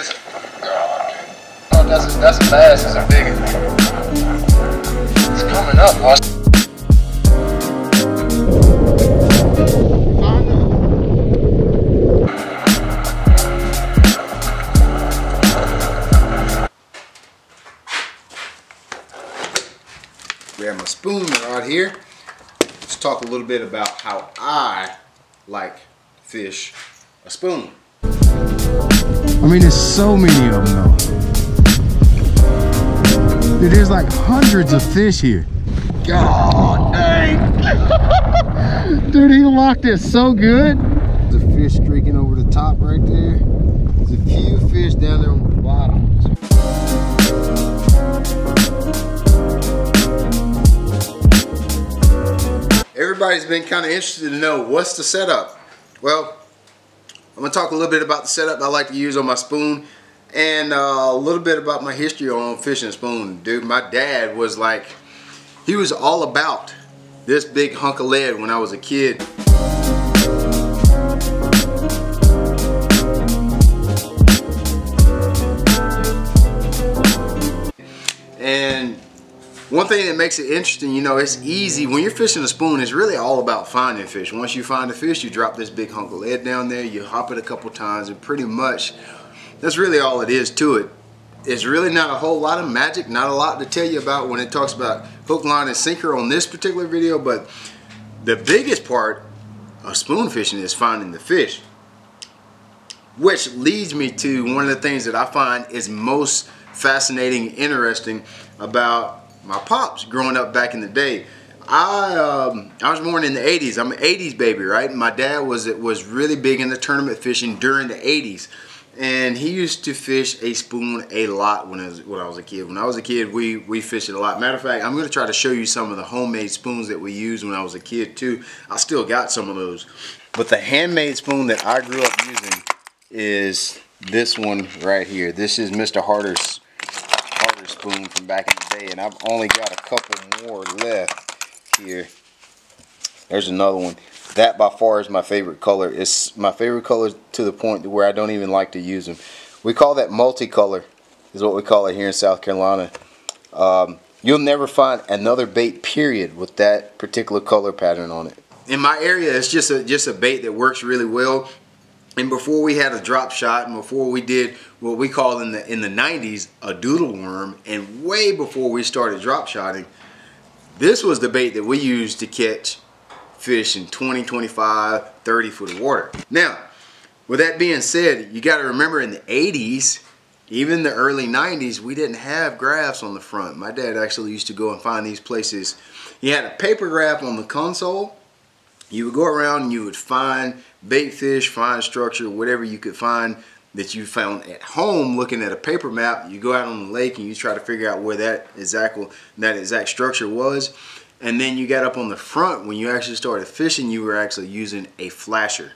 Oh, that's a, that's a bass. It's a big. It's coming up. We have my spoon right here. Let's talk a little bit about how I like fish a spoon. I mean, there's so many of them though. Dude, there's like hundreds of fish here. God dang! Dude, he locked it so good. The fish streaking over the top right there. There's a few fish down there on the bottom. Everybody's been kind of interested to know what's the setup. Well, I'm gonna talk a little bit about the setup I like to use on my spoon and uh, a little bit about my history on fishing spoon. Dude, my dad was like, he was all about this big hunk of lead when I was a kid. One thing that makes it interesting, you know, it's easy. When you're fishing a spoon, it's really all about finding fish. Once you find a fish, you drop this big hunk of lead down there, you hop it a couple times, and pretty much that's really all it is to it. It's really not a whole lot of magic, not a lot to tell you about when it talks about hook, line, and sinker on this particular video, but the biggest part of spoon fishing is finding the fish. Which leads me to one of the things that I find is most fascinating, and interesting about my pops growing up back in the day. I um, I was born in the 80s. I'm an 80s baby, right? My dad was was really big into tournament fishing during the 80s. And he used to fish a spoon a lot when I was when I was a kid. When I was a kid, we we fished it a lot. Matter of fact, I'm going to try to show you some of the homemade spoons that we used when I was a kid too. I still got some of those. But the handmade spoon that I grew up using is this one right here. This is Mr. Harder's Spoon from back in the day, and I've only got a couple more left here. There's another one. That by far is my favorite color. It's my favorite color to the point where I don't even like to use them. We call that multicolor, is what we call it here in South Carolina. Um, you'll never find another bait period with that particular color pattern on it. In my area, it's just a just a bait that works really well. And before we had a drop shot, and before we did what we called in the in the 90s a doodle worm, and way before we started drop shotting, this was the bait that we used to catch fish in 20, 25, 30 foot of water. Now, with that being said, you got to remember in the 80s, even the early 90s, we didn't have graphs on the front. My dad actually used to go and find these places. He had a paper graph on the console. You would go around and you would find bait fish, find structure, whatever you could find that you found at home looking at a paper map. You go out on the lake and you try to figure out where that exact, that exact structure was. And then you got up on the front, when you actually started fishing, you were actually using a flasher.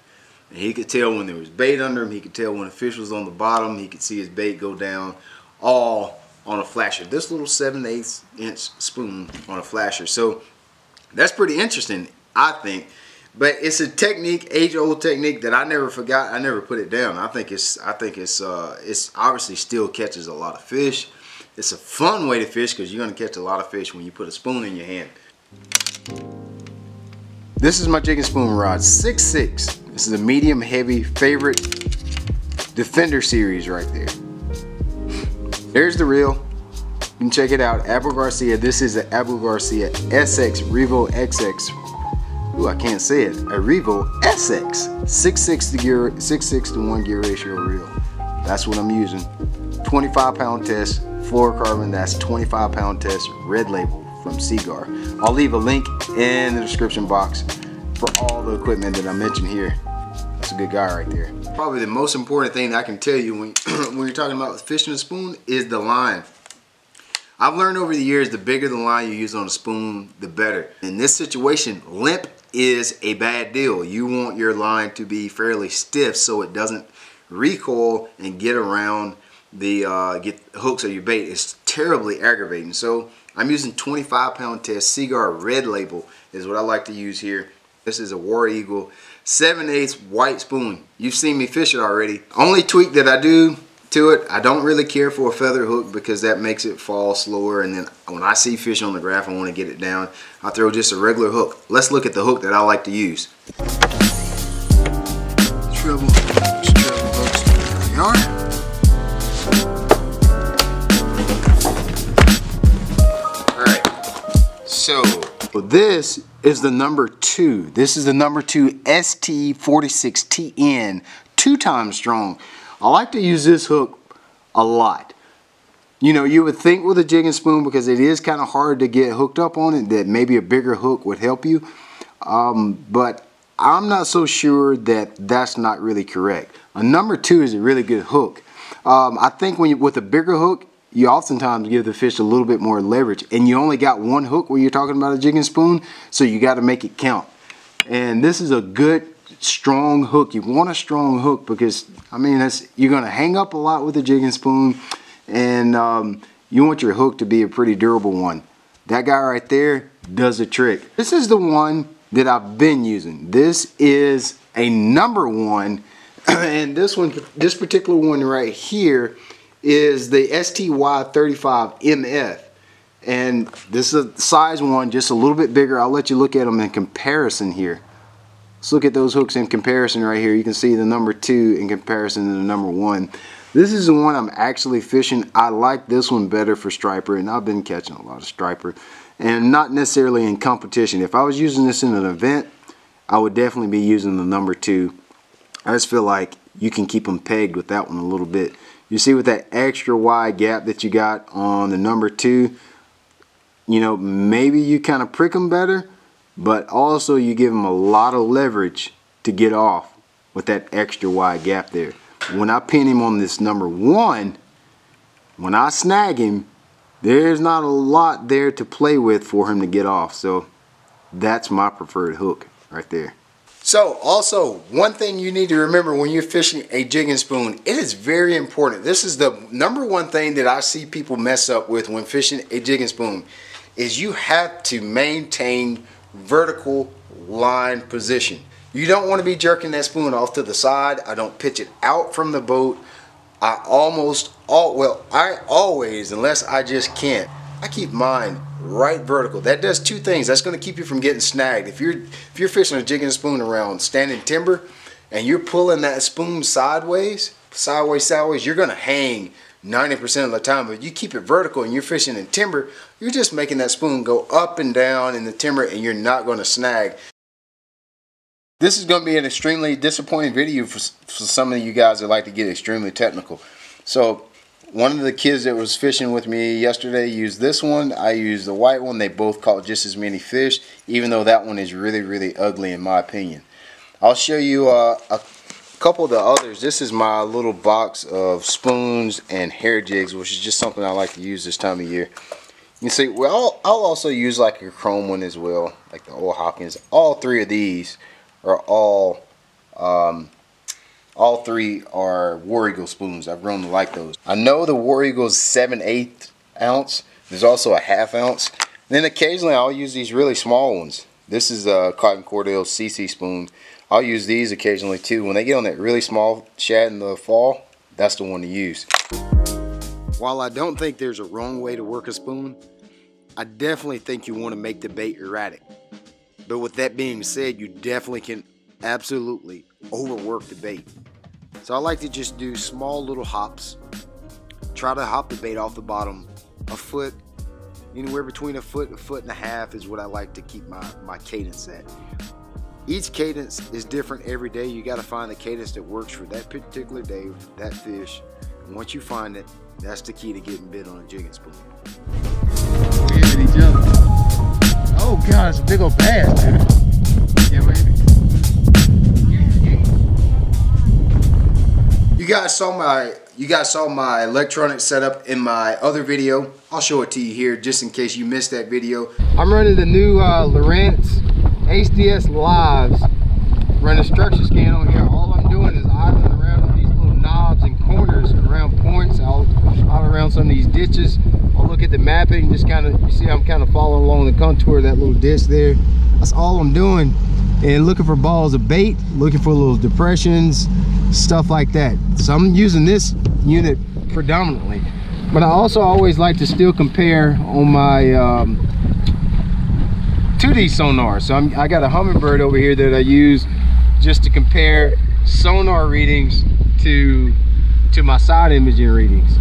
And he could tell when there was bait under him, he could tell when a fish was on the bottom, he could see his bait go down, all on a flasher. This little 7 8 inch spoon on a flasher. So that's pretty interesting, I think. But it's a technique, age-old technique that I never forgot. I never put it down. I think it's, I think it's, uh, it's obviously still catches a lot of fish. It's a fun way to fish because you're going to catch a lot of fish when you put a spoon in your hand. This is my jigging spoon rod, 6'6". This is a medium heavy favorite Defender series right there. There's the reel. You can check it out. Abu Garcia. This is an Abu Garcia SX Revo XX. Ooh, I can't say it. A Revo SX. 6'6 to gear, 6'6 to 1 gear ratio reel. That's what I'm using. 25 pound test, fluorocarbon. That's 25 pound test, red label from Seaguar. I'll leave a link in the description box for all the equipment that I mentioned here. That's a good guy right there. Probably the most important thing I can tell you when, when you're talking about fishing a spoon is the line. I've learned over the years the bigger the line you use on a spoon, the better. In this situation, limp is a bad deal. You want your line to be fairly stiff so it doesn't recoil and get around the uh, get hooks of your bait. It's terribly aggravating. So I'm using 25 pound test Seaguar red label is what I like to use here. This is a War Eagle 7 8 white spoon. You've seen me fish it already. Only tweak that I do to it. I don't really care for a feather hook because that makes it fall slower. And then when I see fish on the graph, I want to get it down. I throw just a regular hook. Let's look at the hook that I like to use. Treble, are. So this is the number two. This is the number two ST46TN, two times strong. I like to use this hook a lot. You know, you would think with a jigging spoon because it is kind of hard to get hooked up on it that maybe a bigger hook would help you. Um, but I'm not so sure that that's not really correct. A number two is a really good hook. Um, I think when you, with a bigger hook, you oftentimes give the fish a little bit more leverage and you only got one hook where you're talking about a jigging spoon so you got to make it count and this is a good strong hook you want a strong hook because I mean that's you're gonna hang up a lot with a jigging spoon and um, you want your hook to be a pretty durable one that guy right there does a trick this is the one that I've been using this is a number one and this one this particular one right here is the STY35MF. And this is a size one, just a little bit bigger. I'll let you look at them in comparison here. Let's look at those hooks in comparison right here. You can see the number two in comparison to the number one. This is the one I'm actually fishing. I like this one better for striper, and I've been catching a lot of striper. And not necessarily in competition. If I was using this in an event, I would definitely be using the number two. I just feel like you can keep them pegged with that one a little bit. You see with that extra wide gap that you got on the number two, you know, maybe you kind of prick them better, but also you give him a lot of leverage to get off with that extra wide gap there. When I pin him on this number one, when I snag him, there's not a lot there to play with for him to get off. So that's my preferred hook right there. So also one thing you need to remember when you're fishing a jigging spoon, it is very important. This is the number one thing that I see people mess up with when fishing a jigging spoon is you have to maintain vertical line position. You don't want to be jerking that spoon off to the side. I don't pitch it out from the boat. I almost all well, I always, unless I just can't, I keep mine right vertical. That does two things. That's going to keep you from getting snagged. If you're if you're fishing a jigging spoon around standing timber and you're pulling that spoon sideways, sideways, sideways, you're going to hang 90% of the time. But you keep it vertical and you're fishing in timber, you're just making that spoon go up and down in the timber and you're not going to snag. This is going to be an extremely disappointing video for, for some of you guys that like to get extremely technical. So one of the kids that was fishing with me yesterday used this one. I used the white one. They both caught just as many fish, even though that one is really, really ugly in my opinion. I'll show you uh, a couple of the others. This is my little box of spoons and hair jigs, which is just something I like to use this time of year. You see, well, I'll, I'll also use like a chrome one as well, like the old Hopkins. All three of these are all um, all three are War Eagle spoons. I've grown to like those. I know the War Eagle's 7 8 ounce. There's also a half ounce. then occasionally I'll use these really small ones. This is a Cotton Cordell CC spoon. I'll use these occasionally too. When they get on that really small shad in the fall, that's the one to use. While I don't think there's a wrong way to work a spoon, I definitely think you want to make the bait erratic. But with that being said, you definitely can absolutely overwork the bait. So I like to just do small little hops. Try to hop the bait off the bottom a foot, anywhere between a foot a foot and a half is what I like to keep my, my cadence at. Each cadence is different every day. You got to find the cadence that works for that particular day, that fish. And once you find it, that's the key to getting bit on a jigging spoon. Oh god, it's a big old bass, dude. Yeah, baby. You guys saw my you guys saw my electronic setup in my other video. I'll show it to you here just in case you missed that video. I'm running the new uh, Lowrance HDS Lives. Running structure scan on here. All I'm doing is idling around on these little knobs and corners around points, all, all around some of these ditches. I'll look at the mapping, just kind of, you see I'm kind of following along the contour of that little ditch there. That's all I'm doing. And looking for balls of bait, looking for little depressions, stuff like that. So I'm using this unit predominantly. But I also always like to still compare on my um, 2D sonar. So I'm, I got a Humminbird over here that I use just to compare sonar readings to to my side imaging readings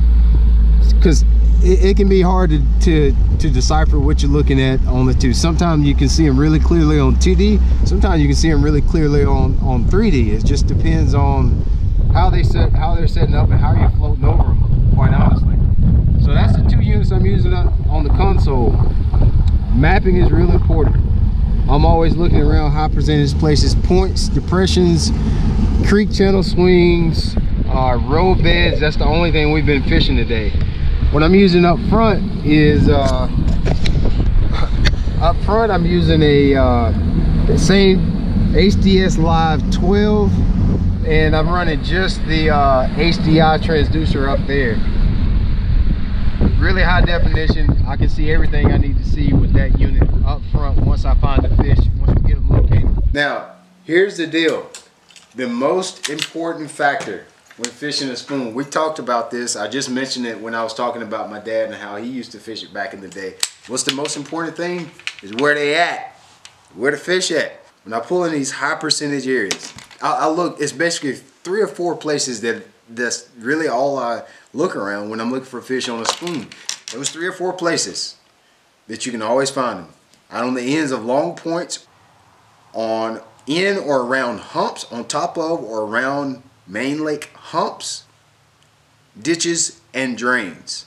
because it, it, can be hard to, to, to decipher what you're looking at on the two. Sometimes you can see them really clearly on 2D. Sometimes you can see them really clearly on, on 3D. It just depends on how they set how they're setting up and how you're floating over them, quite honestly. So that's the two units I'm using on the console. Mapping is real important. I'm always looking around high percentage places, points, depressions, creek channel swings, uh, road beds. That's the only thing we've been fishing today. What I'm using up front is, uh, up front I'm using a uh, same HDS Live 12 and I'm running just the uh, HDI transducer up there. Really high definition. I can see everything I need to see with that unit up front once I find the fish, once we get them located. Now, here's the deal. The most important factor when fishing a spoon. We talked about this. I just mentioned it when I was talking about my dad and how he used to fish it back in the day. What's the most important thing is where they at, where the fish at. When I pull in these high percentage areas, I, I look, it's basically three or four places that that's really all I look around when I'm looking for fish on a spoon. Those three or four places that you can always find them. Out on the ends of long points, on in or around humps, on top of or around main lake humps, ditches, and drains.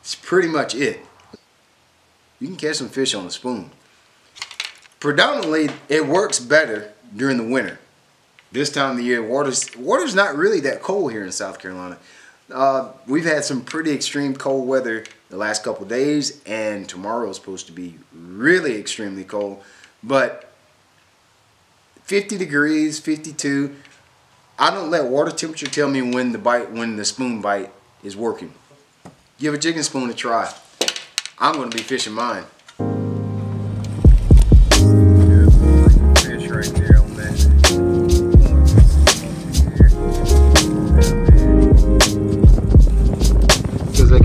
It's pretty much it. You can catch some fish on a spoon. Predominantly, it works better during the winter. This time of the year, water's, water's not really that cold here in South Carolina. Uh, we've had some pretty extreme cold weather the last couple days, and tomorrow is supposed to be really extremely cold. But 50 degrees, 52, I don't let water temperature tell me when the bite, when the spoon bite is working. Give a jigging spoon a try. I'm going to be fishing mine. Fish right there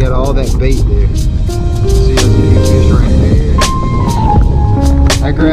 Got all that bait there. See those big fish right there. I grabbed